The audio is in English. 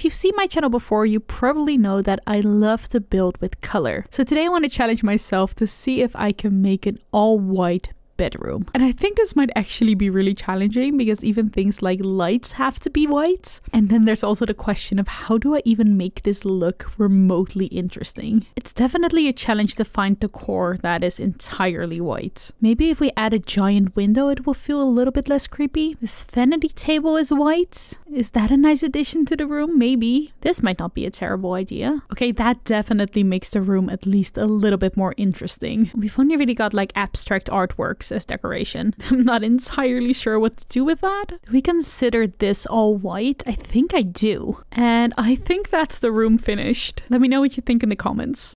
If you've seen my channel before, you probably know that I love to build with color. So today I want to challenge myself to see if I can make an all white bedroom. And I think this might actually be really challenging because even things like lights have to be white. And then there's also the question of how do I even make this look remotely interesting? It's definitely a challenge to find decor that is entirely white. Maybe if we add a giant window, it will feel a little bit less creepy. This vanity table is white. Is that a nice addition to the room? Maybe. This might not be a terrible idea. Okay, that definitely makes the room at least a little bit more interesting. We've only really got like abstract artworks as decoration. I'm not entirely sure what to do with that. Do we consider this all white? I think I do. And I think that's the room finished. Let me know what you think in the comments.